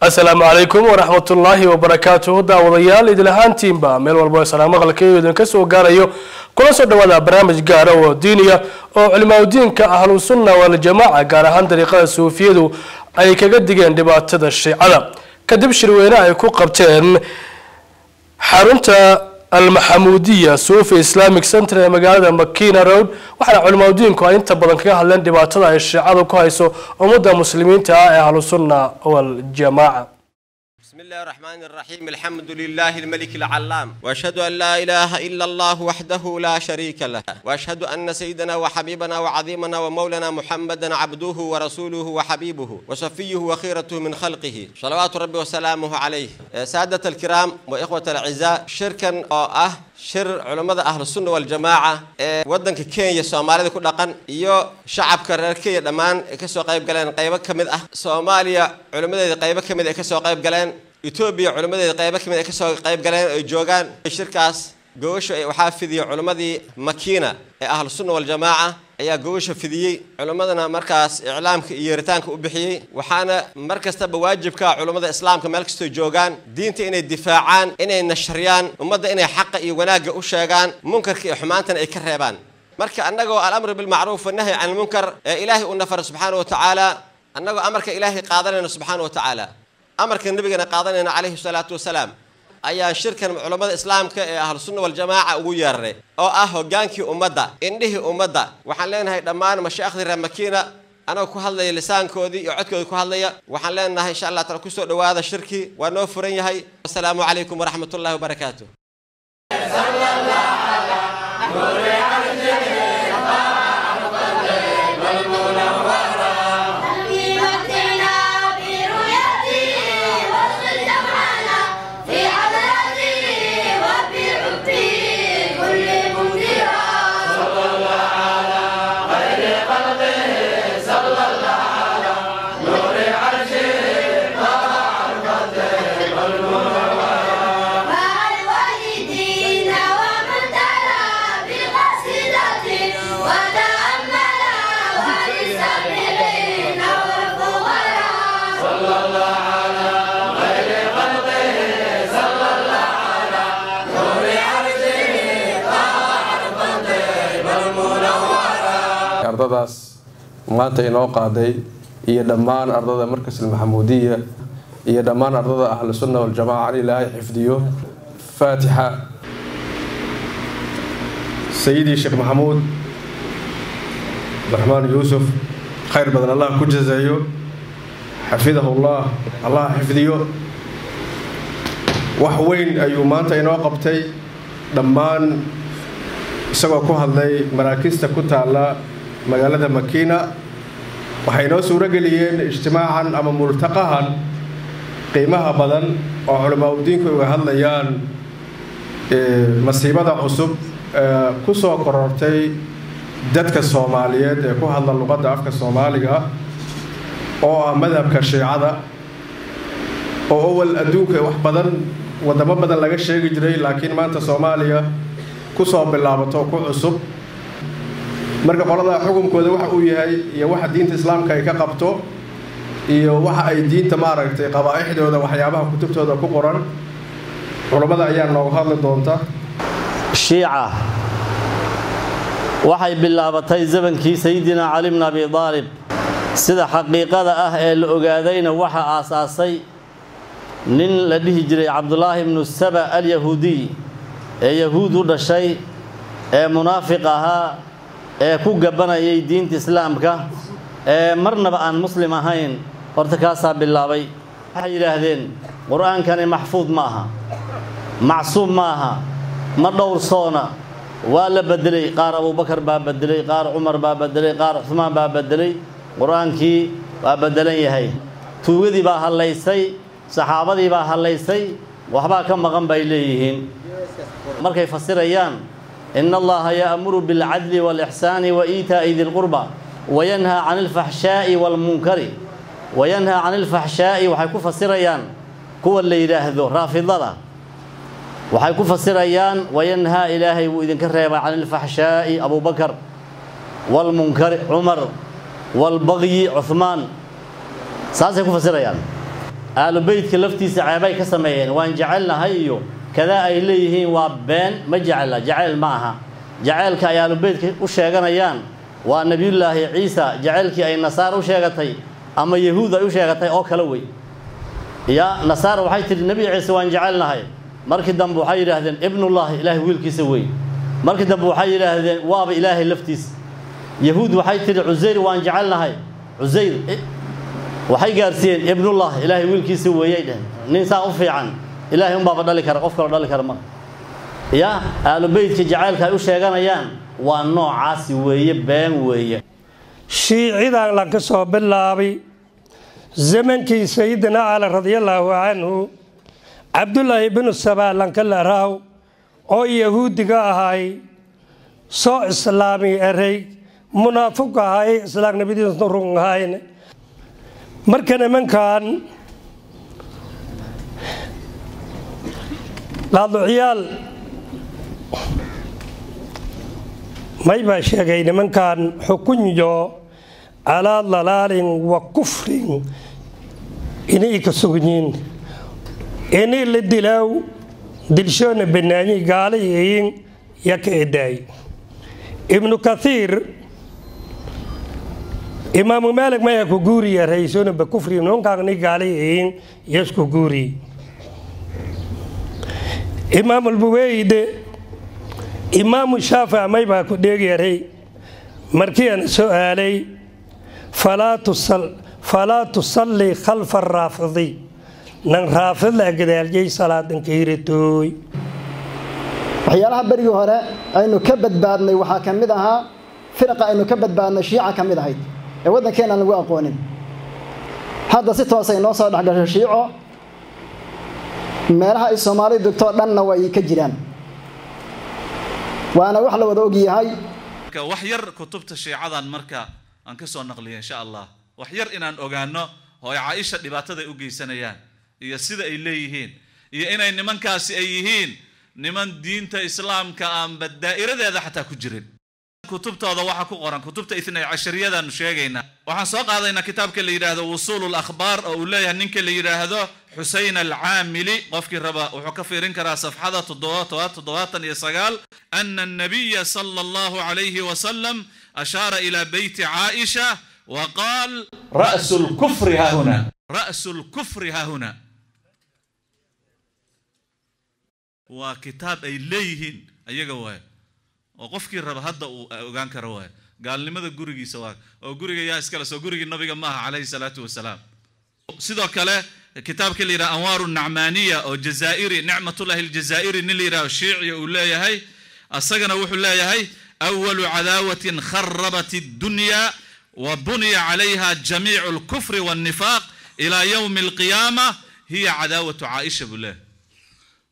asalaamu calaykum waraxmatullaahi wabarakaatuhu daawadayaal idil ahaantiinba meel walbo salaam maqalkeedu idinka soo gaarayo kula soo dhawaada barnaamij gaara oo diiniya oo culimaadudiinka ahlusunna waljamaaca gaar ahaan dariiqada suufiyadu ay kaga digeen dhibaatada shiicada. Kadib shirweyne ay ku qabteen xarunta almaxamuudiya suufi islamic center ee magaalada makina road. Waxaana culimaadudiinku ay inta badan kaga hadleen dhibaatada ay shiicadu ku hayso ummadda muslimiinta ah ee ahlusunna waljamaaca بسم الله الرحمن الرحيم. الحمد لله الملك العلام. وأشهد أن لا إله إلا الله وحده لا شريك له. وأشهد أن سيدنا وحبيبنا وعظيمنا ومولانا محمدا عبده ورسوله وحبيبه وصفيه وخيرته من خلقه. صلوات ربي وسلامه عليه. سادة الكرام وإخوة الأعزاء شركا أه shir culammada ahlusunna waljamaaca ee waddanka kenya soomaalida ku dhaqan iyo shacabka reer kenya dhammaan ay kasoo qayb galeen qaybo ka mid ah soomaaliya culimmadeeda qaybo etoobiya culimmadeeda qaybo ka mid ay ka soo qayb galeen ay joogaan. Shirkaas gogosha waxaa fidiyey culimmadii makiina ee ahlusunna waljamaaca ayaa gogosha fidiyey culimmadana markaas iclaamka iyo yeritaanka u bixiyey. Waxaana mar kastaba waajibka culummada islaamka meel kastoo joogaan diinta inay difaacaan inay nashriyaan ummadda inay xaqa iyo wanaagga u sheegaan munkarka iyo xumaantana ay ka reebaan. Marka annagoo alamru bilmacruuf wanahyi can ilmunkar ee ilaahay u nafara subxaana wa tacaala annagoo amarka ilaahay qaadanayno subxaana wa tacaala amarka nebigana qaadanayno calayhi salaatu wasalaam ayaan shirkan culammada islaamka ee ahlusunna waljamaaca ugu yeeraray oo ah hogaankii ummadda indhihii ummadda. Waxaan leenahay dhammaan mashaaikhdii reer makiina anagoo ku hadlaya lisaankoodii iyo codkoodii ku hadlaya. Waxaan leenahay insha allah taala ku soo dhawaada shirkii waa noo furan yahay. Asalaamu calaykum waraxmat ullahi wabarakaatu ardadaas maanta inoo qaaday iyo dhammaan ardada markas almaxamuudiya iyo dhammaan ardada ahlusunna waljamaaca in ilaahay xifdiyo. Faatixa. Sayidii sheekh maxamuud abdiraxmaan yuusuf khayr badan allah ku jaseeyo xafidahullah allah xifdiyo. Wax weyn ayuu maanta inoo qabtay. Dhammaan isagoo ku hadlay maraakista ku taalla magaalada makiina waxay noo suuro geliyeen ijtimaacan ama multaqahan qiimaha badan oo culamaa udiinku uga hadlayaan masiibada cusub ee ku soo korortay dadka soomaaliyeed ee ku hadla luqadda afka soomaaliga oo ah madhabka shiicada oo awal adduunka wax badan wadamo badan laga sheegi jiray laakiin maanta soomaaliya ku soo bilaabato ku cusub marka qolada xukunkooda waxa uu yahay iyo waxa diinta islaamka ay ka qabto iyo waxa ay diinta maaragtay qabaa-ixdooda waxyaabaha kutubtooda ku qoran culammada ayaa nooga hadli doonta. Shiica. Waxay bilaabatay zamankii sayidina cali bn abi daalib sida xaqiiqada ah ee la ogaadayna waxa aasaasay nin la dhihi jiray cabdulaahi bnu saba alyahuudiy ee yahuud u dhashay ee munaafiq ahaa ee ku gabanayay diinta islaamka ee marnaba aan muslim ahayn horta kaasaa bilaabay. Waxay yidhaahdeen qur'aankani maxfuud ma aha ma aha ma dhowrsoona waa la bedelay qaar abuubakar baa bedelay qaar cumar baa bedelay qaar cuhmaan baa bedelay qur'aankii waa bedelan yahay. Tuugadii baa hallaysay saxaabadii baa hallaysay waxbaa ka maqan bay leeyihiin. Markay fasirayaan in allaha yaamuru bilcadli walixsaani wa iitaa'i di lqurba wayanhaa can ilfaxshaa'i walmunkari wayanhaa can ilfaxshaa'i waxay ku fasirayaan kuwa la yidhaahdo raafidada waxay ku fasirayaan wayanhaa ilaahay wuu idinka reebay can ilfaxshaa'i abubakar walmunkari cumar walbagyi cuhmaan saasay ku fasirayaan aalu beytka laftiisa ceebay ka sameeyeen waan jecelnahay iyo kadaa ay leeyihiin waa been ma jecla jacayl ma aha. Jacaylka ay aalu beytka u sheeganayaan. Waa nebiyullaahi ciisa jacaylkii ay nasaar u sheegatay ama yahuud ay u sheegatay oo kale wey. Ya nasaara waxay tidhi nebi ciise waan jecelnahay. Markii dambe waxay yidhaahdeen ibnullahi ilaahay wiilkiisa wey. Markii dambe waxay yidhaahdeen waaba ilaahay laftiisa yahuud waxay tidhi cusayr waan jecelnahay. Cusayr waxay gaarsiiyeen ibnullah ilaahay wiilkiisa weeyay dheheen nin saa u fiican ilaahay unbaaba dhali kara qof kaloo dhali kara ma. Ya aalu beytka jacaylka ay u sheeganayaan waa noocaasi weeye been weeye. Shiicidan lan ka soo bilaabay zamankii sayidina cali radiallaahu canhu cabdulaahi binu sabaa lanka laraaw oo yahuudiga ahay soo islaami erey munaafiq ahay islaamnimadiisna run ahayn. Marka nimankan laaduciyaal. May baa sheegay nimankan xukunyo calaa dalaalin wa kufrin. Inay ka sugyiin inay la dilaaw. Dilshoona banaanyi gaala yihiin ya ka edaay ibnu kathiir. Imaamu maalik maya ku guuriya raysoona ba kufri. Nimankaani gaala yihiin yasku guuri imaamu albuweyde imaamu shaafic may baa ku dheegyaray su'aalay falaa tusallii khalfa araafidi nan raafid la gadaaljay salaadanka hiratooy waxyaalaha berigii hore aynu ka badbaadnay waxaa ka mid ahaa firaqa aynu ka badbaadnay shiica ka mid ahayd ee waddankeena aan lagu aqoonin. Hadda si toosay noo soo dhexgashay shiico meelaha ay soomaalidu degtoo dhanna way ka jiraan. Waana wax la wada ogyahay wax yar kutubta shiicadan marka aan ka soo naqliya insha allah. Wax yar inaan ogaano hooy caaisha dhibaataday u geysanayaan iyo sida ay leeyihiin iyo inay nimankaasi ay yihiin niman diinta islaamka aanba daa'iradeeda xataa ku jirin. Kutubtooda waxaa ku qoran kutubta itnay cashariyadaanu sheegaynaa waxaan soo qaadaynaa kitaabka la yidhaahdo wusuulu lakhbaar oo uu leeyahay ninka la yidhaahdo xuseyn alcaamili qofkii raba wuxuu ka fiirin karaa safxada iyo sagaal ana annabiya sala allahu calayhi wasalam ashaara ilaa beyti caaisha wa qaal ra'su lkufri ha huna. Ra'su lkufri ha huna. Waa kitaab ay leeyihiin ayaga waay oo qofkii raba hadda uu ogaan karo waay gaalnimada gurigiisa waa oo guriga yaa iskale soo gurigii nabiga maaha calayhi salaatu wasalaam. Sidoo kale kitaabka la yidhaha anwaaru nacmaaniya oo jazaa'iri nicmatullahi aljazaa'iri nin la yidhaho shiiciya uu leeyahay asagana wuxuu leeyahay awalu cadaawatin kharabat addunya wa buniya calayha jamiicu alkufri waannifaaq ilaa yowmi alqiyaama hiya cadaawatu caaisha buu leeyahay.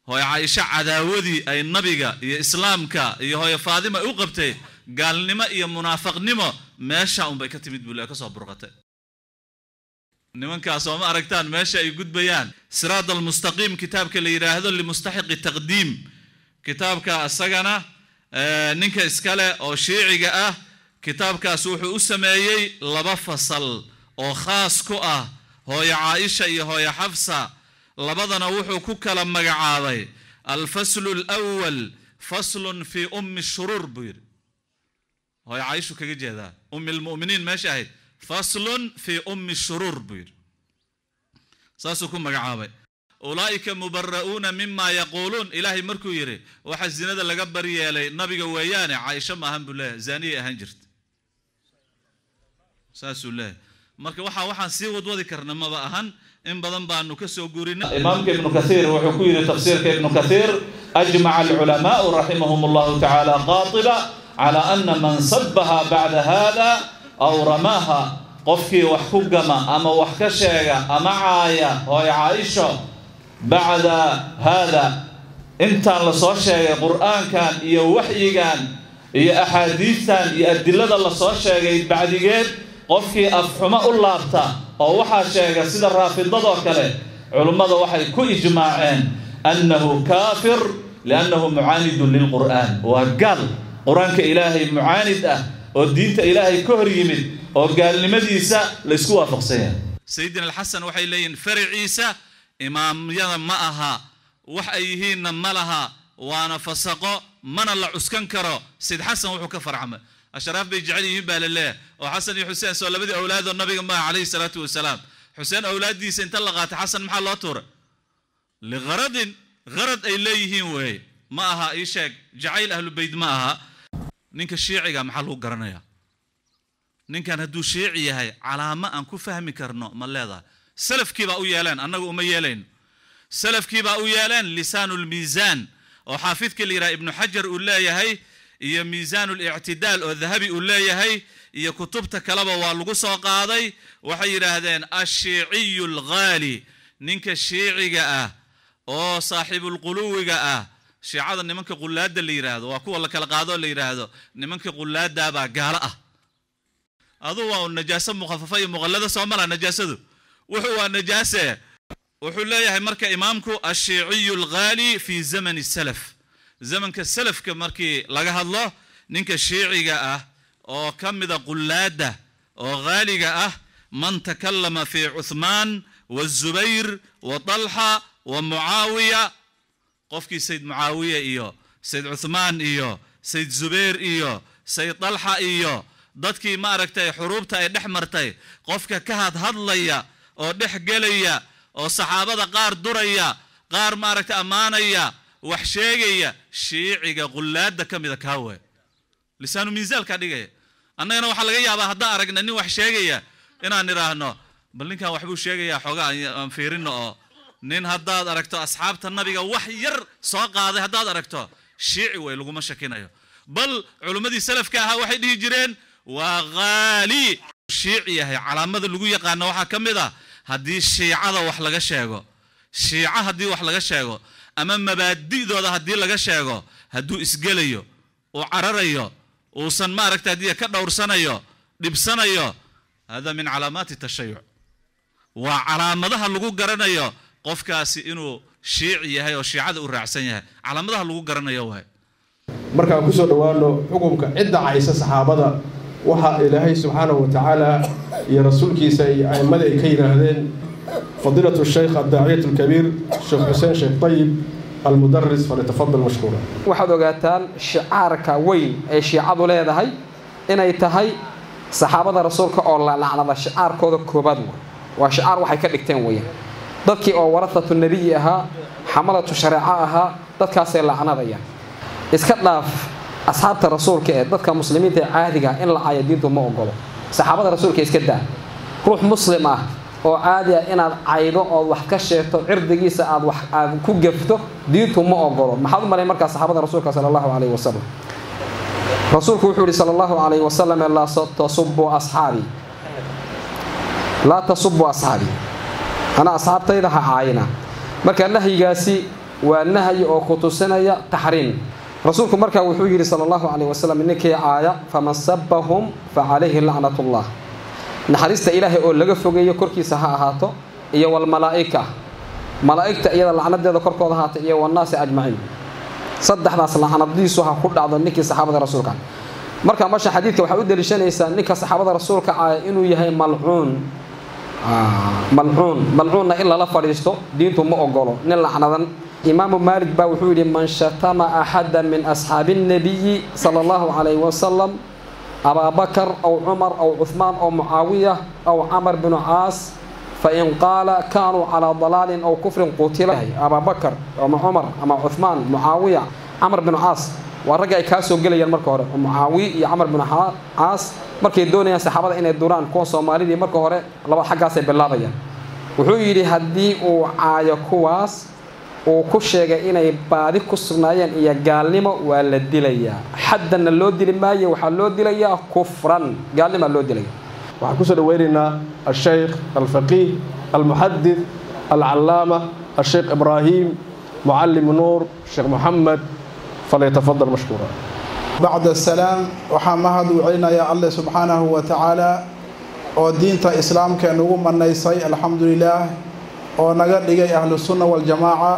Hooye caaisha cadaawadii ay nabiga iyo islaamka iyo hooye faadima u qabtay gaalnimo iyo munaafaqnimo meesha unbay ka timid buu le ka soo burqatay nimankaas oo ma aragtaan meesha ay gudbayaan. Siraad almustaqiim kitaabka la yidhaahdo limustaxiqi taqdiim. Kitaabka isagana ninka iskale oo shiiciga ah kitaabkaas wuxuu u sameeyey laba fasal oo khaas ku ah hooye caaisha iyo hooye xafsa. Labadana wuxuu ku kala magacaabay alfaslu alwal faslun fii ummi shuruur buu yidhi. Hooye caaishu kaga jeedaa. Ummi lmu'miniin meesha ahayd faslun fii ummi shuruur buu yidhi yaquuluun ilaahay markuu yidhi waxa zinada laga baryeelay nabiga weeyaane caaisho maahan buu leeyahay zaaniyay ahaan jirta saasuu leeyahay marka waxaa waxaan sii wadwadi karna maba ahan in badan baanu ka soo guurinay imaamka ibnu kathiir wuxuu ku yidhi tafsiirka ibnu kathiir ajmaca alculamaau raximahum allahu tacaala qaatiba cala ana man sabaha bacda hada aw ramaaha qofkii wax ku gama ama wax ka sheega ama caaya hooy caaisho bacda haada intaan la soo sheegay qur'aankan iyo waxyigan iyo axaadiistan iyo adilada la soo sheegay bacdigeed qofkii afxumo u laabta oo waxaa sheega sida raafidadoo kale culummada waxay ku ijmaaceen annahu kaafir liannahu mucaanidun lilqur'aan. Waa gaal qur'aanka ilaahay mucaanid ah oo diinta ilaahay ka hor yimid oo gaalnimadiisa laysku waafaqsan yahay sayidina alxasan waxay leeyihiin faraciisa imaamyada ma aha. Wax ay yihiinna ma laha. Waana fasaqo mana la cuskan karo. Sayid xasan wuxuu ka farcamay ashraaf bay jecel yihiin baa la leeyahay. Oo xasan iyo xuseen soo labadii awlaadoo nabiga maaha calayhi salaatu wasalaam xuseen awlaaddiisa inta la qaatay xasan maxaa loo tuuray? Liqaradin qarad ay leeyihiin weeye ma aha ii sheeg jacayl ahlu beyt ma aha. Ninka shiiciga maxaa lagu garanayaa ninkan hadduu shiici yahay calaamo aan ku fahmi karno ma leedahay. Salafkiibaa u yeeleen annagu uma yeelayno salafkiibaa u yeeleen lisaanu lmiisaan oo xaafidka la yidhaha ibnu xajar uu leeyahay iyo miisaanu lictidaal oo dahabi uu leeyahay iyo kutubta kaleba waa lagu soo qaaday. Waxay yidhaahdeen ashiiciyu alghaali ninka shiiciga ah oo saaxiibulquluwiga ah. Shiicada nimanka qullaada la yidhaahdo waa kuwa la kala qaadoo la yidhaahdo nimanka qullaadaabaa gaalo ah aduu waa najaaso mukhafafa iyo muqallada soo mala najaasadu. Wuxuu waa najaase. Wuxuu leeyahay marka imaamku ashiiciyu alghaali fi zamani salaf. Zamanka salafka markii laga hadlo ninka shiiciga ah oo ka mida qullaada oo ghaaliga ah man takallama fi cuthmaan wazubayr wa talxa wa mucaawiya. Qofkii sayd mucaawiya iyo sayd cuthmaan iyo sayd zubayr iyo sayd talxa iyo dadkii maaragtay xuruubta ay dhex martay qofka ka hadhadlaya oo dhex gelaya oo saxaabada qaar duraya qaar maaragtay ammaanaya wax sheegaya shiiciga qullaada ka mida kaawe lisaanu miisaalkaa dhigaya. Annagana waxaa laga yaabaa haddaan aragna nin wax sheegaya inaan idhaahno bal ninkan waxbuu sheegayaa xoogaa aan fiirino oo nin haddaad aragto asxaabta nabiga wax yar soo qaaday haddaad aragto shiici wey laguma shakinayo. Bal culimmadii salafka ahaa waxay dhihi jireen waa haali shiici yahay. Calaamada lagu yaqaano waxaa ka mid ah haddii shiicada wax laga sheego. Shiico haddii wax laga sheego. Ama mabaadi'dooda haddii laga sheego. Hadduu isgelayo uu cararayo uusan maaragta haddii ka dhowrsanayo dhibsanayo. Hada min calaamaati tashayuc. Waa calaamadaha lagu garanayo qofkaasi inuu shiici yahay oo shiicada u raacsan yahay. Calaamadaha lagu garanayo waay. Markaan ku soo dhowaano xukunka cidda caysa saxaabada waxaa ilaahay subxaanahu wa tacaala iyo rasuulkiisa iyo a'immada ay ka yidhaahdeen fadiilatu shaykh addaaciyat alkabiir sheekh xuseen sheekh tayib almudaris falyatafadal mashkuura. Waxaad ogaataan shicaarka weyn ee shiicadu leedahay inay tahay saxaabada rasuulka oo la lacnada shicaarkooda koobaad. Waa shicaar waxay ka dhigteen weeyaan dadkii oo warahatu nebiyi ahaa xamalatu shareeco ahaa dadkaasay lacnadayaan. Iska dhaaf asxaabta rasuulka ee dadka muslimiinta ee caadiga in la caayo diintu ma ogolo saxaabada rasuulka iska daa. Ruux muslim ah oo caadi ah inaad caydo ood wax ka sheegto cirdigiisa aad wax aad ku gefto diintu ma ogolo maxaad u malay markaa saxaabada rasuulka sala allahu calayhi wasalam rasuulku wuxuu yihi sala allahu calayhi wasalam laa tasubuu asxaabii laa tasubuu asxaabii ana asxaabtayda ha caayina marka nahyigaasi waa nahyi oo ku tusinaya taxriim rasuulku markaa wuxuu yidhi sala allahu calayh wasalam ninkii caaya faman sabahum fa calayhi lacnatullah naxariista ilaahay oo laga fogeeyo korkiisa ha ahaato iyo walmalaa'ika malaa'igta iyada lacnadeeda korkooda ahaata iyo wannaasi ajmaciin. Saddexdaas lacnadiisu ha ku dhacdo ninkii saxaabada rasuulka. Marka masha xadiidka waxaa u deliishanaysaa ninka saxaabada rasuulka caaya inuu yahay malcuun. Malcuun. Malcuunna in lala fadhiisto diintu ma ogolo nin lacnadan imaamu maalik baa wuxuu yidhi man shatama axada min asxaabi الnabiyi sala allahu calayhi wasalam abaa bakar aw cumar aw cuhmaan aw mucaawiya aw camar binu caas fain qaala kaanuu calaa dalaalin aw kufrin qutila abaa bakar ama cumar ama cuhmaan mucaawiya camar binu caas waa ragga ay kaa soo gelayaan marka hore. Mucaawiya iyo camar binu caas markay doonayaan saxaabada inay duraan kuwa soomaalidii marka hore laba xaggaasay bilaabayaan. Wuxuu yidhi haddii uu caayo kuwaas uu ku sheegay inay baadi ku sugnaayeen iyo gaalnimo waa la dilayaa xaddanna loo dili maayo waxaa loo dilayaa kufran. Gaalnimaa loo dilaya. Waxaan ku soo dhaweynaynaa alshaykh alfaqiih almuxadid alcallaama alsheykh ibraahim mucallim nuur sheekh moxamed falyatafadal mashkuura bacda asalaam waxaa mahad uu celinayaa alle subxaanahu wa tacaala oo diinta islaamka nugu manaysay alxamdu lilaah oo naga dhigay ahlusunna waljamaaca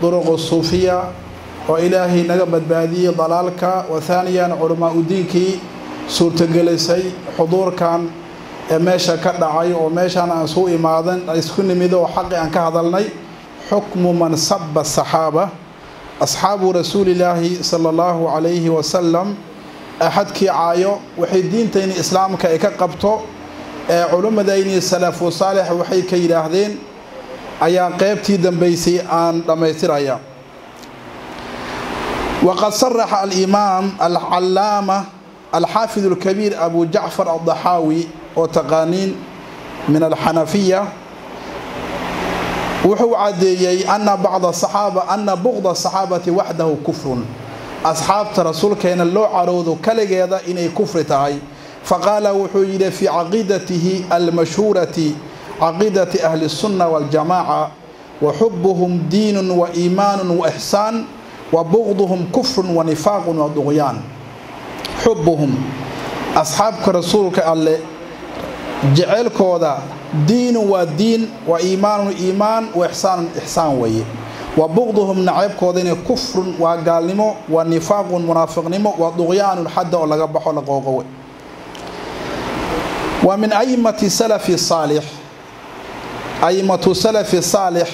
duruqu suufiya oo ilaahay naga badbaadiyey dalaalka wa haaniyan culamaa u diinkii suurtagelisay xuduurkan ee meesha ka dhacay oo meeshaan aan isku imaadan isku nimid oo xaqi aan ka hadalnay xukmu man saba saxaaba asxaabu rasuulilaahi sala allahu calayhi wasalam axadkii caayo waxay diintayni islaamka ay ka qabto ee culimmadayni salafu saalix waxay ka yidhaahdeen ayaa qeybtii dambaysay aan dhammaystiraya waqad saraxa alimaam alcallaama alxaafid alkabiir abu jacfar aldaxaawi oo taqaaniin min alxanafiya wuxuu caddeeyey ana bacda saxaaba ana buqda saxaabati waxdahu kufrun. Asxaabta rasuulkeena loo caroodo kaligeeda inay kufri tahay. Faqaala wuxuu yidhi fii caqiidatihi almashhuurati عقيدة أهل السنة والجماعة وحبهم دين وإيمان وإحسان وبغضهم كفر ونفاق وطغيان حبهم. أصحابك رسولك الله جعلكودا دين ودين وإيمان وإيمان وإحسان إحسان وي. وبغضهم نعيبكودا كفر وقالنمو ونفاق ونافقنمو وطغيان حد ولا قبح ولا ومن أئمة سلف الصالح aimatu salafi saalix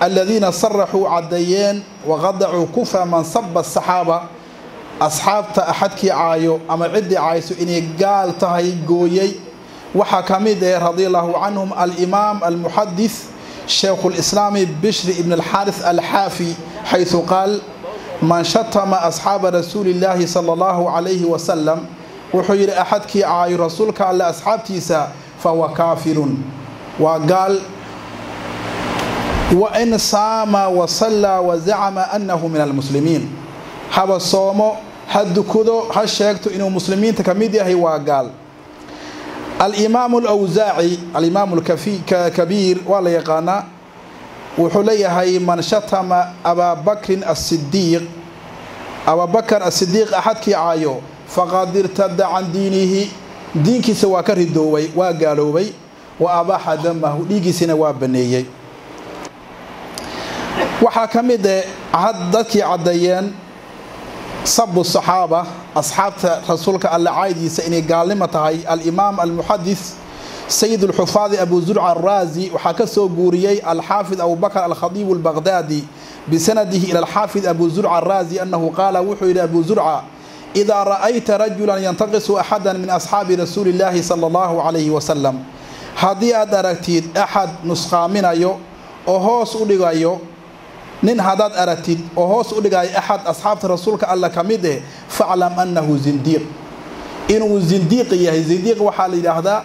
aladiina saraxuu caddeeyeen waqadacuu kufra man saba asaxaaba asxaabta axadkii caayo ama ciddii caayso inay gaal tahay gooyey waxaa ka mid eh radia allahu canhum alimaam almuxadis shaykhu lislaami bishri ibn alxaaris alxaafi xaysu qaal man shatama asxaaba rasuuli illaahi sala allahu calayhi wasalam wuxuu yidhi axadkii caayo rasuulka alle asxaabtiisa fahuwa kaafirun waa gaal wain saama wasallaa wazacama annahu min almuslimiin haba soomo ha dukudo ha sheegto inuu muslimiinta ka mid yahay waa gaal. Alimaamu alawsaaci alimaamu kabiir waa la yaqaanaa wuxuu leeyahay man shatama abaa bakrin asidiiq abaabakar asidiiq axadkii caayo faqad irtada can diinihi. Diinkiisa waa ka ridooway waa gaaloobay. Wa abaaxa damahu dhiiggiisina waa baneeyey waxaa ka mid eh dadkii caddeeyeen sabu saxaaba asxaabta rasuulka alle caaydiisa inay gaalnimo tahay alimaam almuxadis sayid alxufaadi abu zurca araazi waxaa ka soo guuriyey alxaafid abubakr alkhadiib albaqdaadi bisanadihi ila alxaafid abu zurca araazi annahu qaala wuxuu yidhi abu zurca idaa ra'ayta rajulan yantaqisu axada min asxaabi rasuuli illaahi sala allahu calayhi wasalam haddii aad aragtid axad nusqaaminayo oo hoos u dhigayo nin haddaad aragtid oo hoos u dhigayo axad asxaabta rasuulka alla ka mid eh faclam annahu zindiiq. Inuu zindiiq yahay zindiiq waxaa la yidhaahdaa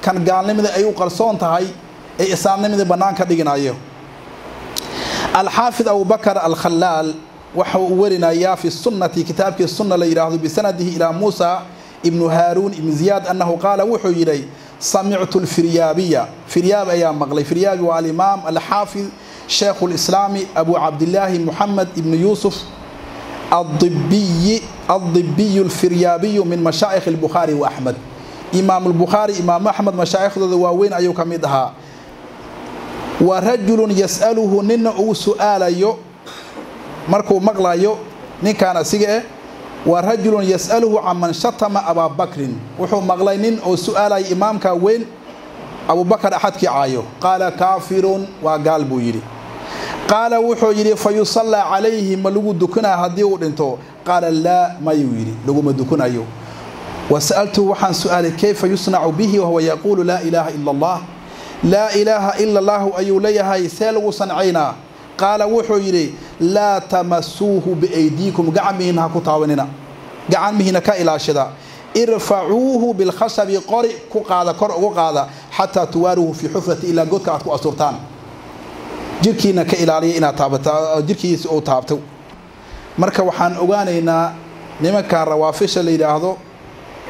kan gaalnimada ay u qarsoon tahay ee islaamnimadii bannaan ka alxaafid abubakar alkhalaal waxa uu warinayaa fi sunnati kitaabkii sunna la yidhaahdo bisanadihi ilaa muusa ibnu haaruun ibn ziyaad annahu qaala wuxuu yidhi samictu lfiryaabiya firyaab ayaa maqlay. Firyaabi waa alimaam alxaafid sheekhu lislaami abu cabdillaahi muxamed ibnu yuusuf adibiyu alfiryaabiyu min mashaa'ikh albukhaari wa axmed imaamu lbukhaari imaamu axmed mashaa'ikhdooda waaweyn ayuu ka mid ahaa. Wa rajulun yas'aluhu nina uu su'aalayo markuu maqlayo ninkaan asiga eh wa rajulun yas'aluhu can man shatama abaa bakrin. Wuxuu maqlay nin oo su'aalaya imaamka weyn abubakar axadkii caayo qaala kaafirun waa gaal buu yidhi. Qaala wuxuu yidhi fa yusallaa calayhi ma lagu dukanaa haddii uu dhinto? Qaala laa mayuu yidhi laguma dukunayo. Wasa'altuhu waxaan su'aalay kayfa yusnacu bihi? Wahuwa yaquulu laa ilaaha ila allah. Laa ilaaha ila allahu ayuu leeyahay see lagu sancaynaa qaala wuxuu yidhi laa tamasuuhu biaydiikum gacmihiina ha ku taabanina gacmihiina ka ilaashada irfacuuhu bilkhashabi qori ku qaada kor ugu qaada xataa tuwaaruhu fii xufrati ilaa godka aad ku asurtaan jirkiina ka ilaaliya inaad taabata jirkiisa uu taabto marka waxaan ogaanaynaa nimankan rawaafisha la yidhaahdo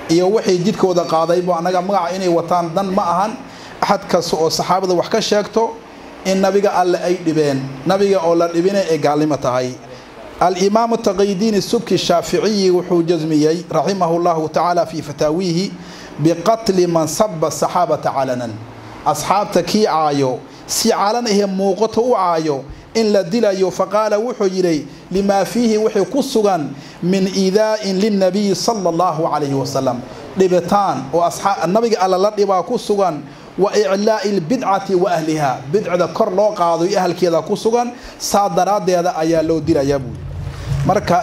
iyo wixii jidhkooda qaadaybo annaga magaca inay wataan dan ma ahan axad kasta oo saxaabada wax ka sheegto in nabiga alle ay dhibeen. Nabiga oo la dhibina ay gaalnimo tahay. Alimaamu taqiydiin subki shaaficiyi wuxuu jasmiyey raximahu llahu tacaala fii fataawiihi biqatli man saba saxaabata calanan. Asxaabta kii caayo si calan ahe muuqato u caayo in la dilayo faqaala wuxuu yidhi limaa fiihi wixii ku sugan min iidaa'in lilnabiyi sala allahu calayhi wasalam. Dhibitaan oo nabiga alla la dhibaa ku sugan wa iclaa'i lbidcati wa ahliha. Bidcda kor loo qaado iyo ahalkeeda ku sugan saa daraaddeeda ayaa loo dilayaa buuri marka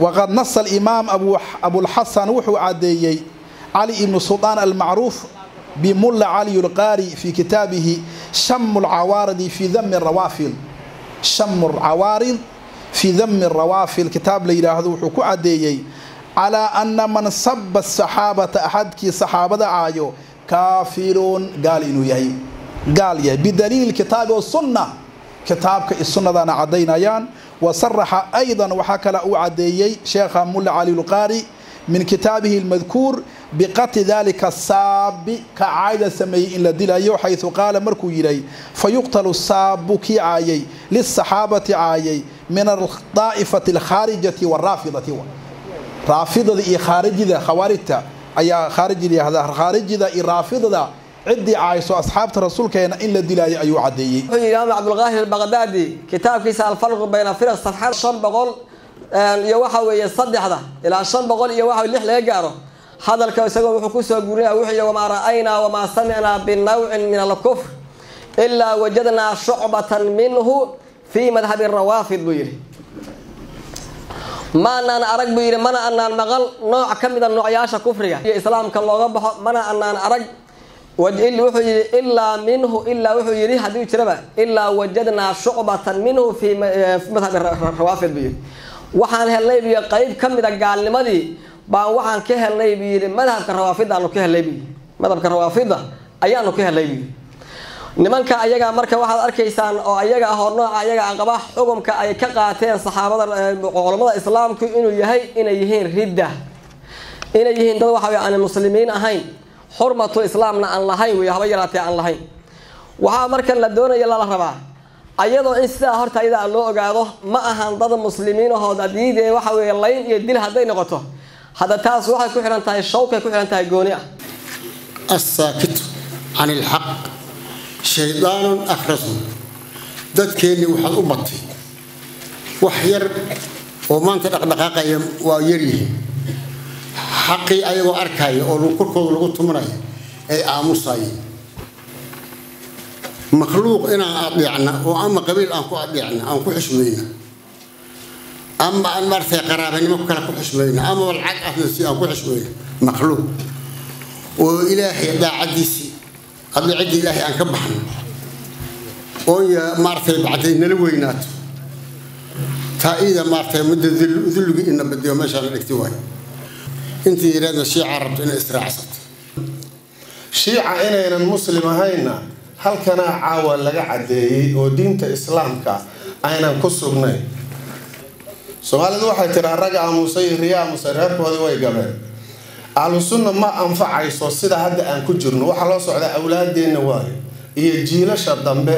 waqad nasa alimaam abulxasan wuxuu caddeeyey cali ibnu suldaan almacruuf bimulla cali lqaari fi kitaabihi shamu lcawaaridi fi dami rawaafil shamu lcawaarid fi dami rawaafil kitaab la yidhaahdo wuxuu ku caddeeyey calaa ana man saba saxaabata axadkii saxaabada caayo kaafirun gaal inuu yahay. Gaal yahay. Bidaliili kitaabi wasunna kitaabka i sunnadana caddaynayaan. Wa saraxa aydan waxaa kale uu caddeeyey sheekha mulla cali lqaari min kitaabihi lmadkuur biqatli dalika saabi ka caayda sameeyey in la dilayo xaysu qaala markuu yidhay fa saabu kii caayay lisaxaabati caayay min adaa'ifati alkhaarijati waraafidati raafidada iyo khaarijida khawaarijta ayaa khaariji khaarijida iyo raafidada ciddii caayso asxaabta rasuulkeena in la dilaayo ayuu caddeeyey. Imaam cabdulqaahir albaqdaadi kitaabkiisa alfarqu bayna firaq safxad shan boqol iyo waxa weeye saddexda ilaa shan boqol iyo waxa lix laga gaaro hadalka isagoo wuxuu ku soo guurinaya wuxuu yidhi wamaa ra'aynaa wamaa samicnaa binawcin min alkufr ilaa wajadnaa shucbatan minhu fii madhabi rawaafid buu yidhi. Maanaan arag buu yidhi mana anaan maqal nooc ka mida noocyaasha kufriga iyo islaamka looga baxo mana anaan arag. Wuxuu yidhi ilaa minhu ilaa wuxuu yidhi haddii jiraba ilaa wajadnaa shucbatan minhu fii madhabi rawaafid buu yidhi. Waxaan helnay buu yidhi qayb ka mida gaalnimadii baan waxaan ka helnay buu yidhi madhabka rawaafida aanu ka helnay buu yidhi. Madhabka rawaafida ayaanu ka helnay buu yidhi. Nimanka ayaga marka waxaad arkaysaan oo ayaga ah oo nooca ayaga aqaba xukumka ay ka qaateen saxaabada culammada islaamku inuu yahay inay yihiin ridda. Inay yihiin dad waxa aan muslimiin ahayn. Xurmatu islaamna aan lahayn wey haba yaraatee aan lahayn. Waxaa marka la doonaya lala rabaa ayadoo in sidaa horta ayadaa loo ogaado ma ahan dad muslimiin ahood adiidee waxa weeye layn iyo dil hadday noqoto hadda taas waxay ku xidhan tahay shawkay ku xidhan tahay gooni ah. Assaakitu can ilxaq shaydaanun akhrasu. Dadkeennii waxaad u batay. Wax yar oo maanta dhaqdhaqaaqaya waa yaryihiin xaqii ayagoo arkaya oo korkooda lagu tumanaya ay aamusayeen makhluuq inaan adeecna oo ama qabiil aan ku adeecna aan ku xushmayna ama aan maaragtay qaraabanimo kale ku xushmayna ama lacag ahna si aan ku xushmayna makhluuq oo ilaahay daacadiisii adeecidii ilaahay aan ka baxno oo maaragtay bacday nala weynaato taa iida maaragtay mudda dulligii ina badiyo meeshaa la dhigti waayo intii yidhahdna shiica rabto inay israacsato shiica inaynan muslim ahaynna halkanaa caawa laga caddeeyey oo diinta islaamka aynan ku sugnayn soomaalidu waxay tiraa rag aamusay riya aamusay reerkoodii way gabeen. Ahlu sunna ma anfacayso sida hadda aan ku jirno. Waxaa loo socdaa awlaadeenna waayo iyo jiilasha dambe.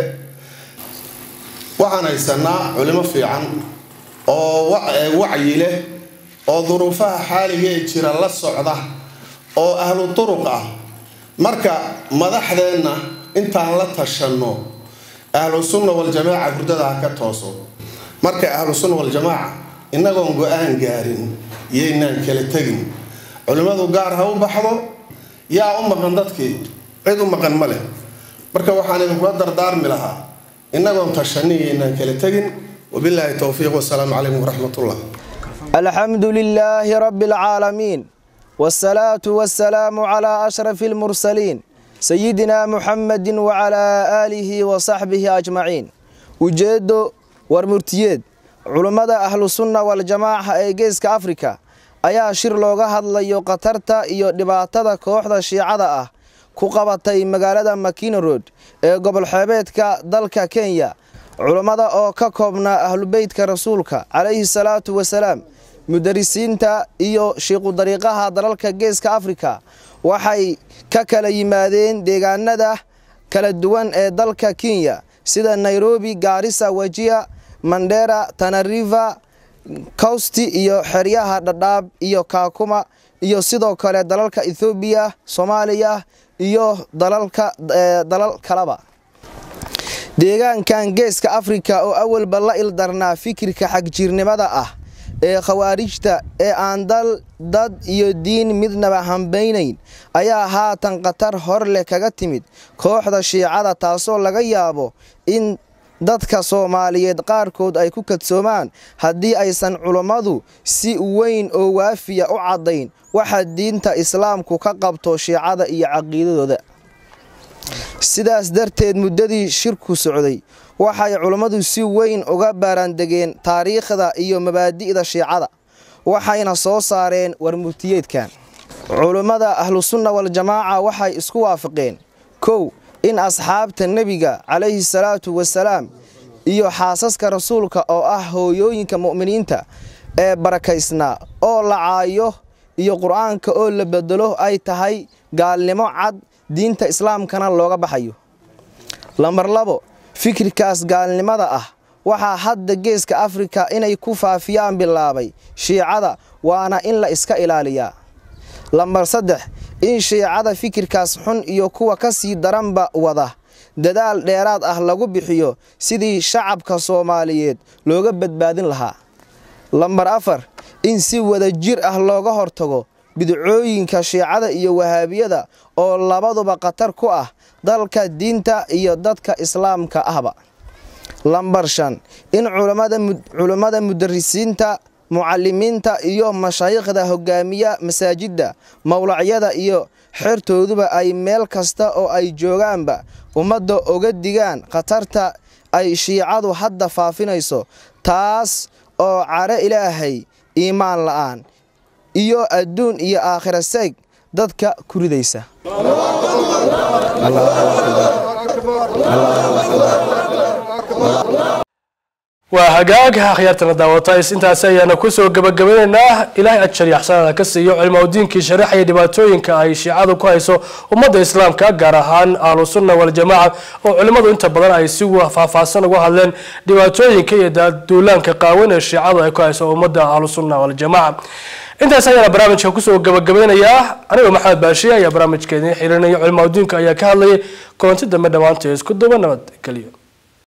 Waxaan haysanaa culimo fiican oo wacyi leh oo duruufaha xaaliga ee jira la socda oo ahlu turuq ah. Marka madaxdeenna intaan la tashanno ahlu sunna waljamaaca hurdada ha ka tooso. Marka ahlu sunna waljamaaca innagoon go'aan gaarin yaynaan kala tegin. Culimmadu gaar ha u baxdo yaa u maqan dadkii cid u maqan ma leh. Marka waxaan idinkula dardaarmi lahaa innagoon tashani yaynaan kala tegin. Wabilaahi towfiiq wasalaamu calaykum waraxmatullah alxamdu lilaahi rabbi alcaalamiin wsalaatu wasalaamu calaa ashrafi almursaliin sayidina muxamedin wacalaa aalihi wa saxbihi ajmaciin. Ujeeddo war culummada ahlusunna waljamaaca ee geeska afrika ayaa shir looga hadlayo khatarta iyo dhibaatada kooxda shiicada ah ku qabatay magaalada makinarod ee gobol xeebeedka dalka kenya. Culimmada oo ka koobnaa ahlubeytka rasuulka calayhi salaatu wasalaam mudarisiinta iyo shiiqudariiqaha dalalka geeska afrika waxay ka kala yimaadeen deegaanada kala duwan ee dalka kenya sida nairobi gaarisa wajiya mandera tanariva costi iyo xeryaha dhadhaab iyo kaakuma iyo sidoo kale dalalka ethoobiya soomaaliya iyo dalalka dalal kaleba deegaankan geeska afrika oo awalba la ildarnaa fikirka xagjiirnimada ah ee khawaarijta ee aan dal dad iyo diin midnaba hambaynayn ayaa haatan khatar hor leh kaga timid kooxda shiicada taasoo laga yaabo in dadka soomaaliyeed qaarkood ay ku kadsoomaan haddii aysan culummadu si weyn oo waafiya u caddayn waxa diinta islaamku ka qabto shiicada iyo caqiidadooda. Sidaas darteed muddadii shirku socday waxay culummadu si weyn uga baaraandegeen taariikhda iyo mabaadi'da shiicada waxayna soo saareen warmurtiyeedkan culummada ahlusunna waljamaaca waxay isku waafaqeen kow in asxaabta nebiga calayhi salaatu wasalaam iyo xaasaska rasuulka oo ah hooyooyinka mu'miniinta ee barakaysnaa oo la caayo iyo qur'aanka oo la bedelo ay tahay gaalnimo cad diinta islaamkana looga baxayo. Lambar labo fikirkaas gaalnimada ah waxaa hadda geeska afrika inay ku faafiyaan bilaabay shiicada waana in la iska ilaaliyaa lambar saddex in shiicada fikirkaas xun iyo kuwa ka sii daranba wada. Dadaal dheeraad ah lagu bixiyo sidii shacabka soomaaliyeed looga badbaadin lahaa. Lambar afar in si wada jir ah looga hortago bidcooyinka shiicada iyo wahaabiyada oo labaduba khatar ku ah dalka diinta iyo dadka islaamka ahba. Lambar shan in culummada mudarisiinta mucalimiinta iyo mashaayikhda hogaamiya masaajidda mowlacyada iyo xertooduba ay meel kasta oo ay joogaanba ummadda oga digaan khatarta ay shiicadu hadda faafinayso taas oo care ilaahay iimaan la'aan iyo adduun iyo aakhira seeg dadka ku ridaysa waa hagaag akhyaartana daawatays intaasi ayaana ku soo gabagabeynaynaa ilaahay ajar iyo axsanada ka siiyo cilmaudiinkii sharaxaya dhibaatooyinka ay shiicadu ku hayso ummadda islaamka gaar ahaan ahlusunna waljamaaca oo culimmadu inta badan ay si faahfaahsan uga hadleen dhibaatooyinka iyo duulaanka qaawan ee shiicadu ay ku hayso ummadda ahlusunna waljamaaca intaas ayaana barnaamijka ku soo gabagabeynayaa anigoo maxamed baashiye ayaa barnaamijka idiin xirinaya cilmaudiinka ayaa ka hadlayay. Kulanti dambe dhammaanteed isku duba nabad